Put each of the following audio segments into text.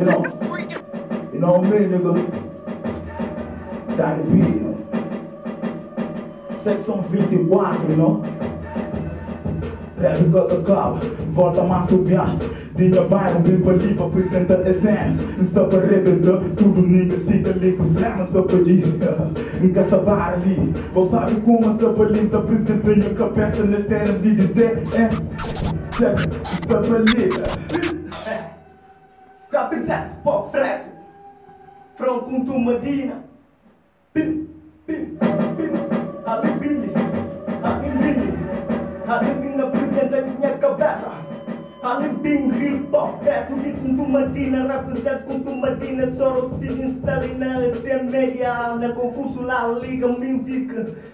You know, you know me, nigga. Danny B, you know. Section 24, you know. Rap got the club, volta mais subias Dinha bairro, bem para ali para apresentar essência Está para rebelde, tudo nigga fica ali com flama Só para dir, nunca está ali Você sabe como essa palita apresenta minha cabeça na cena de DD Check, está para ali Represent, pó preto From Kuntu Medina Pim, pim, pim. Habib Bindi Habib Bindi Habib Bindi apresenta minha cabeça. Habib Bindi Real pop preto de Kuntu Medina Represent Kuntu Medina Soro Sigin Stalina Tem media Na concurso lá Liga Music.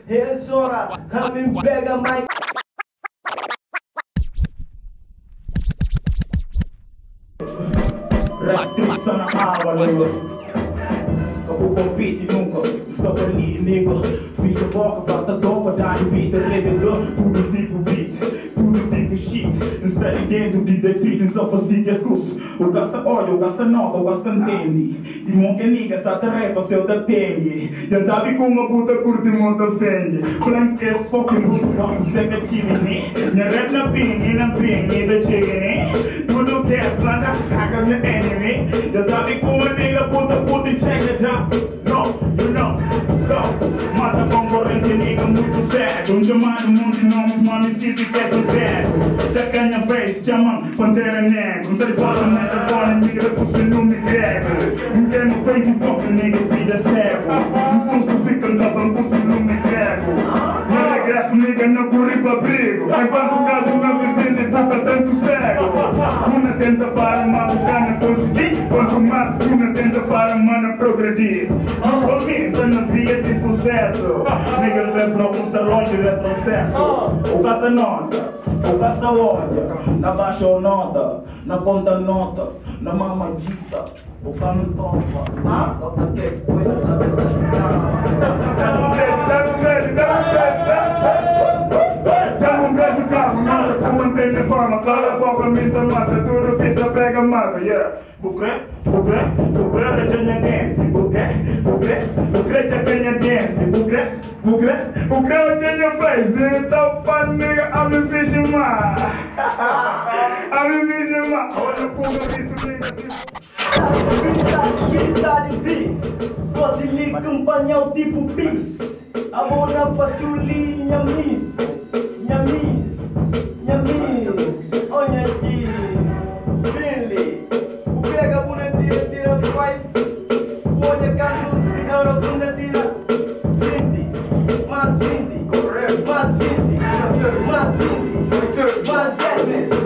É hora Habib pega mais sana hawa leo. Kabukompiti nunca, descobri nigga Fica boca, bata dopa, dá de vida, rebelou Tudo tipo beat, tudo tipo the sheet Instead again to the street and suffer sitt jag skos Och kasta olja och kasta nat och kasta nteni Di många niggas att repa sig åt att tänge Jag sabi kunga buta kurti mot att fänge Flankes fucking buta Stäcka chimini Jag rädna pingi innan pingi det chigini Tudo death bland the sagas med enemy. Jag sabi kunga nigga buta kurti checka drop. No, you know, go Mata concorrência, nigga, muito sério. Um chamado mundo nomes, mami, se se quer tão sério. Sacanha face, chamam Pantera Negra. Um telefone, na telefone, nigga, cuspe no me Um game Facebook, nigga, vida cego. Um curso fica, um cuspe no me grego regresso, nigga, não corri pra brigo Enquanto o gajo não vive de boca, tem sossego. Uma tenta para uma bocana conseguir Quanto mais uma para perdi Commista ansia de sucesso Nigga lembra um salão de retrocesso oh. O passa nota, o passa olha Na baixa ou nota, na ponta nota Na mamadita, o pano topa Toca ah. que põe na cabeça de cama Dá um beijo, calma, nada, tá mantendo forma Cala a mi sta matta, tu pita, pega, mata, yeah Bucré, bucré, bucré, retinha, game bucre, bucre, rechanya face Nigga, top fun, nigga, I'm a fisherman I'm a fisherman Olha como isso, nigga Habilidade B Facili campanhão tipo bis Amor na faciulinha miss 20 Mais 10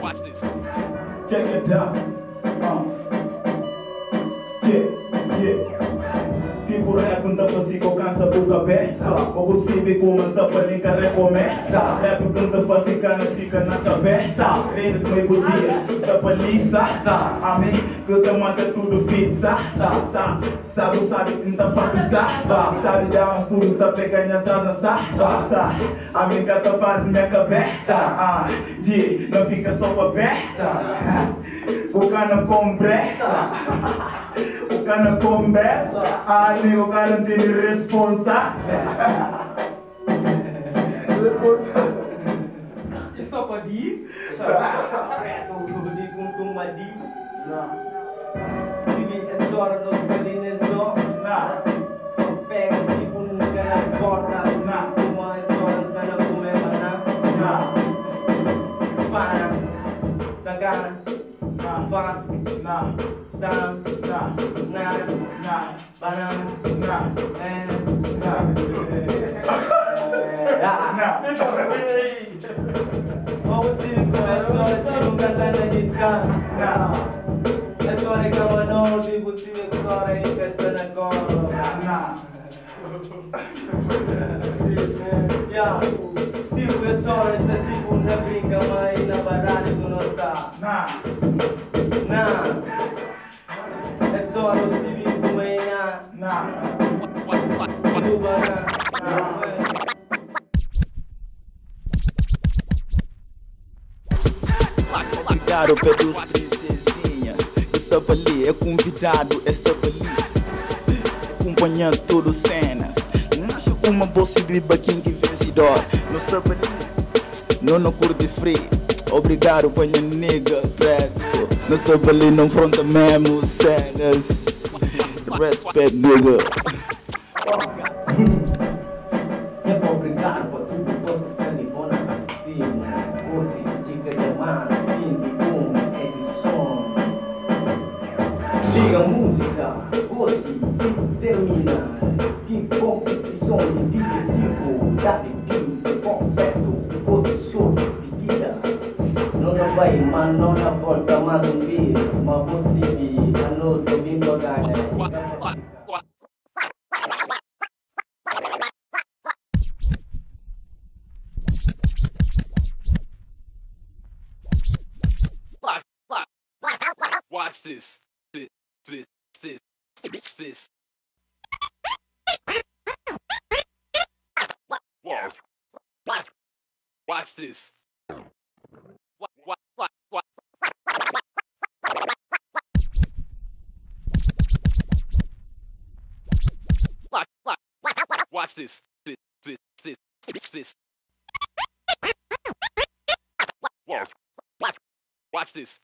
Watch this. Check it out. Uh. Yeah, yeah. Rap não fazia com cansa por cabeça Ou possível como anda para linkar recomeça. Rap não fazia cana fica na cabeça. Reina de meio poesia, está para lisa A mim, que te manda tudo pizza Sabe, sabe que não tá fácil, sabe Sabe, dá um estudo, tá pegando atrás na sa A mim que tá faz minha cabeça Ah, de, não fica só para peça. O cara com pressa O cara conversa, ali o cara tem responsável. responsável. Isso pode esatto. ir? Não. Seguir é só dos galinhas, ó. Não. Pega tipo nunca na porta. Não. Uma história está na comeba, não. Não. Para. Sagara. nine, five, nine, seven, nine, nine, nine, banana, Nah. Nah. Yeah. Still, we're sorry, people never think I'm in a está. na Na. Esor o sibi kumenya. na Tu bara. Obrigado pelos princesinha Estava ali, é convidado, estava ali Acompanhando tudo cenas Uma bolsa biba king vencedor Não estava ali, não no curte free Obrigado, panha nigga, preto Não estava ali, não fronta mesmo cenas Respect, nigga É obrigado por tudo que você está de boa na assistir. Você diga de mais, fim de uma edição. Liga a música, This. This, this. Watch this. This. This, this, this, this. Watch, watch this.